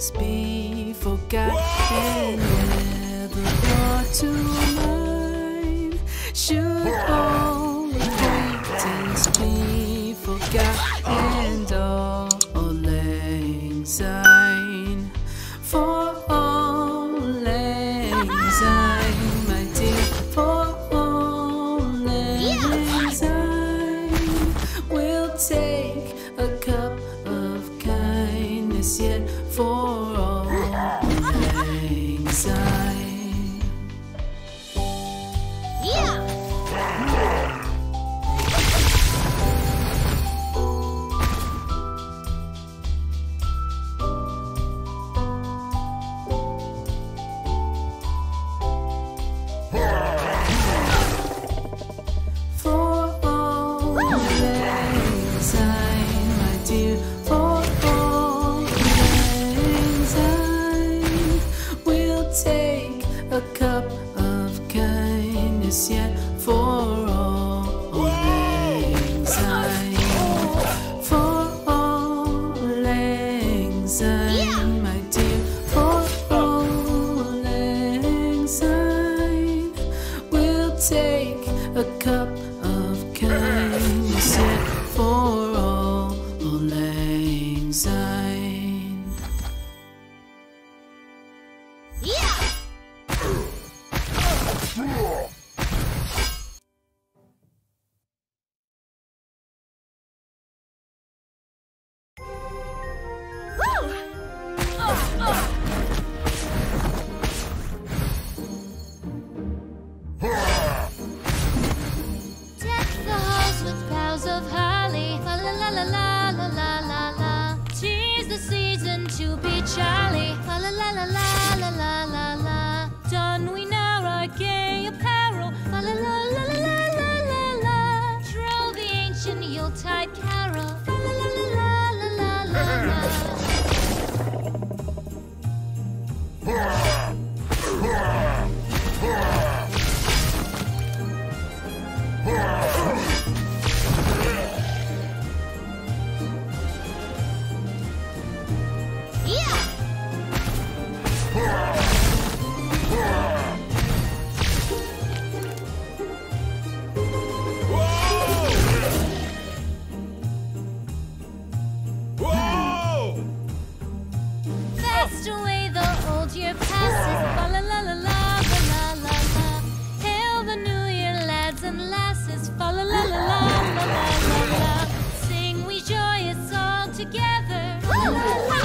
speak. Together.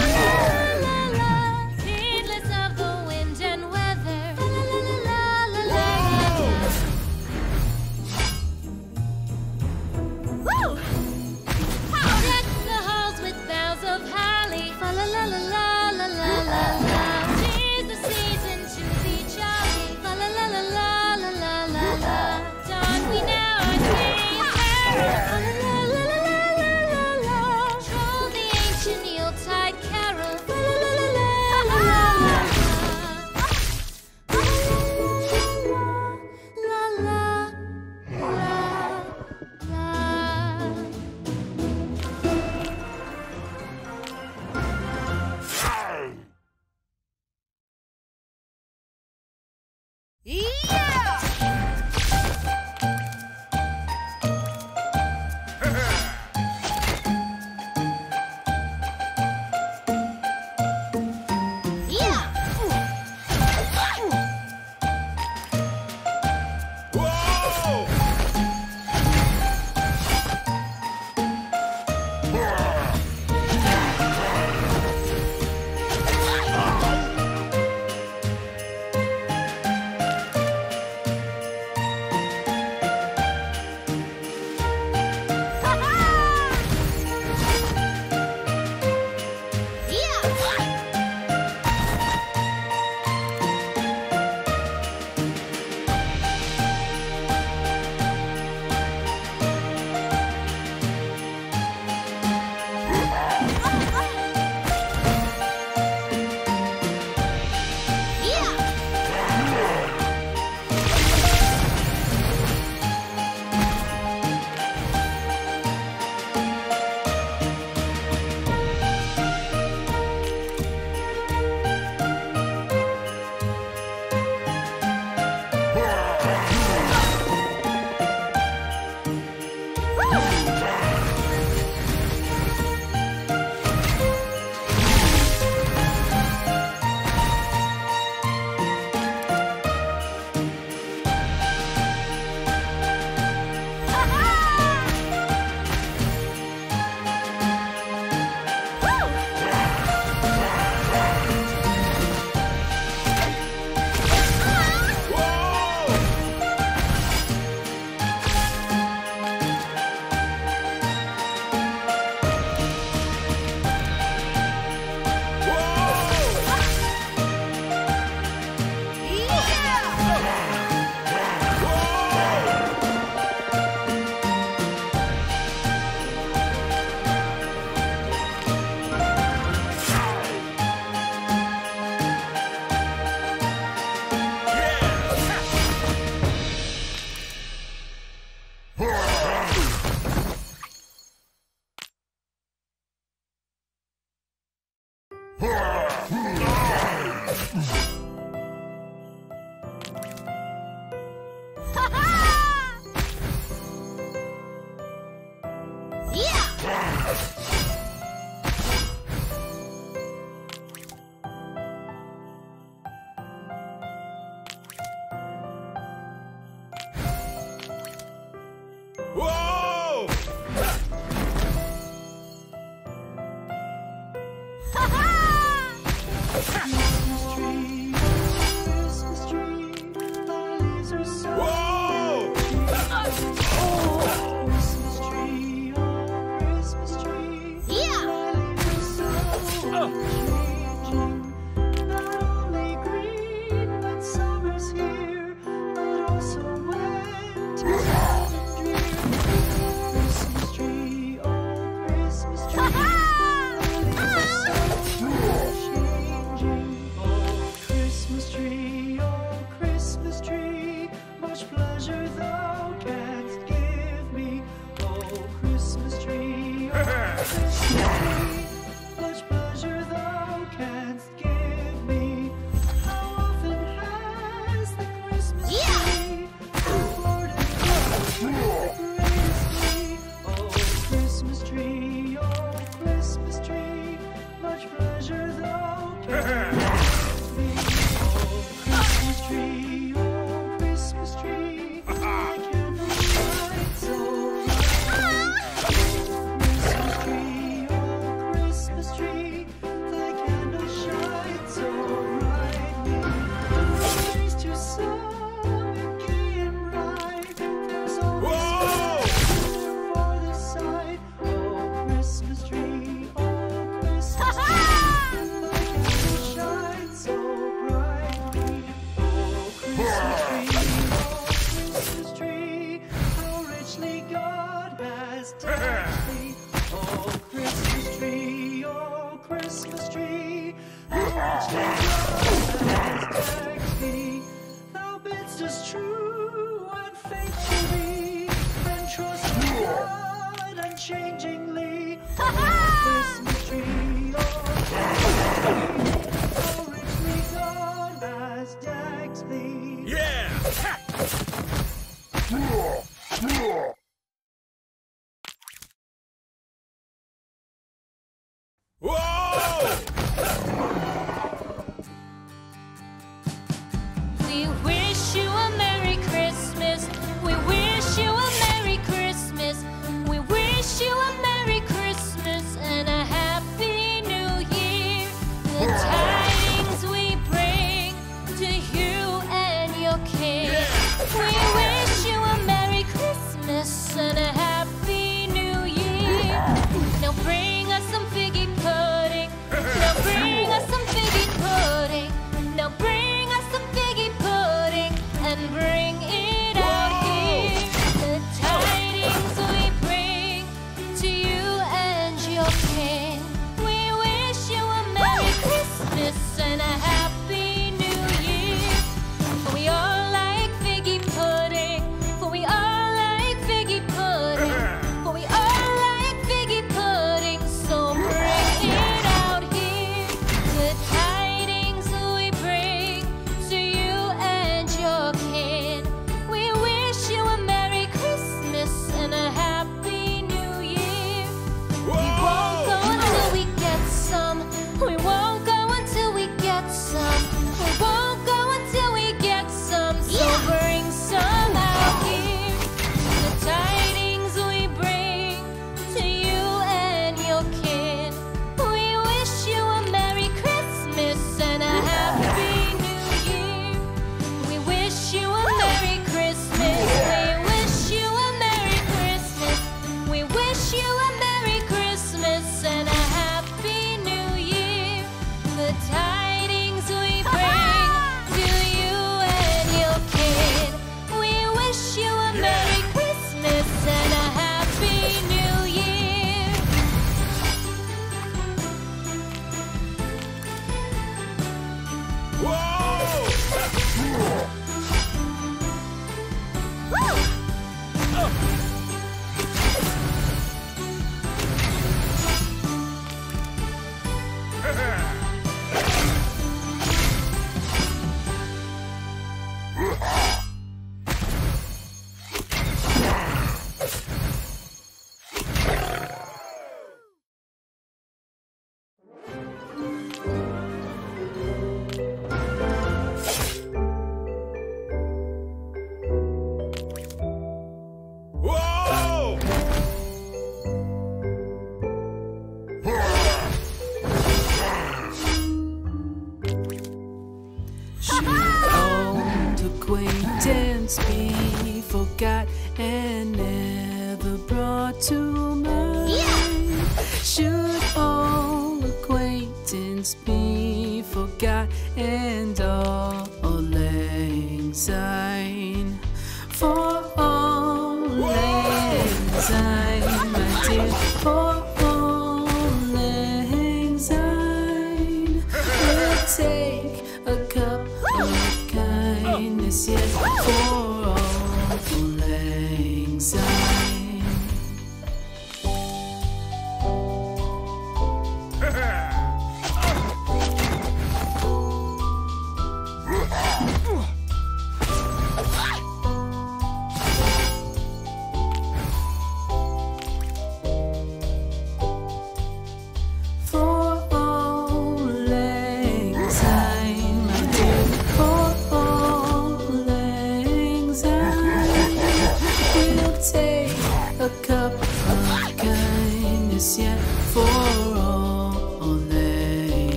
Let's go.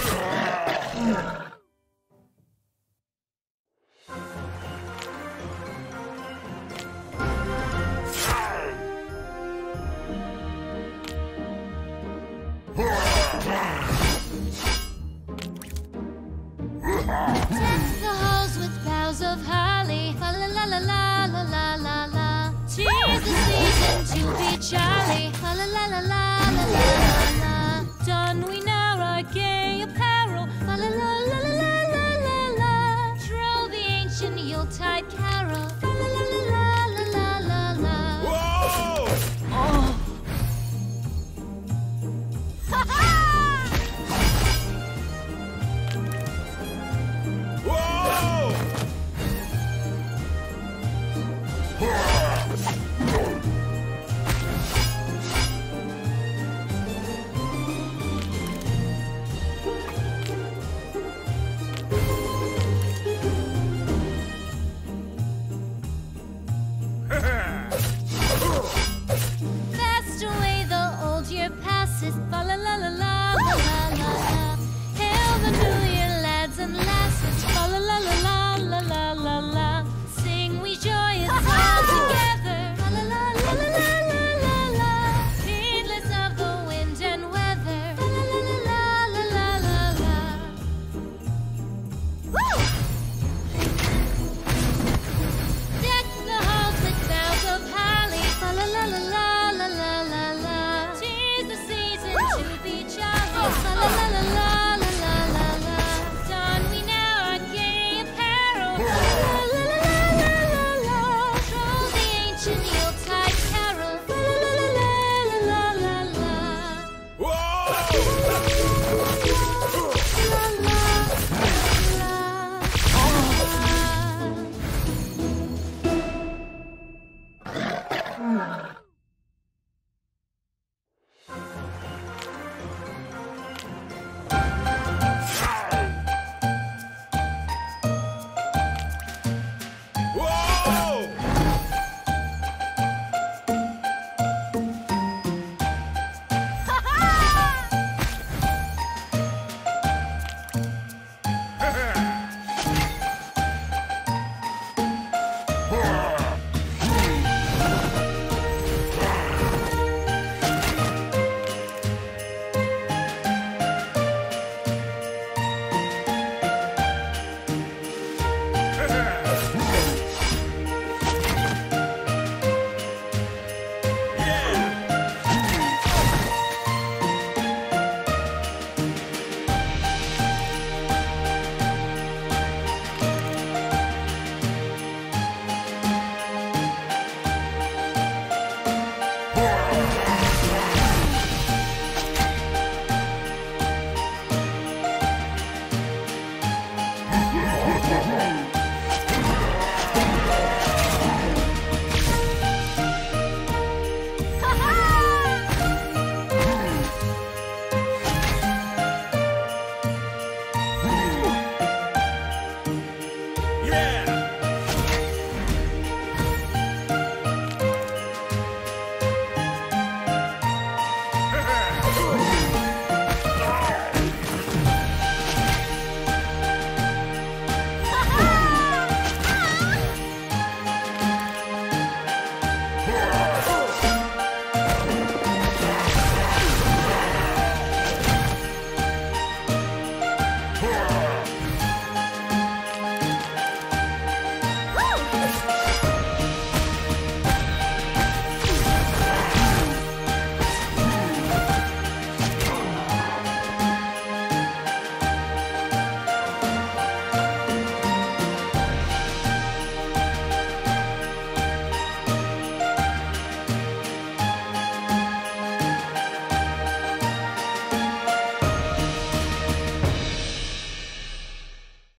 Oh!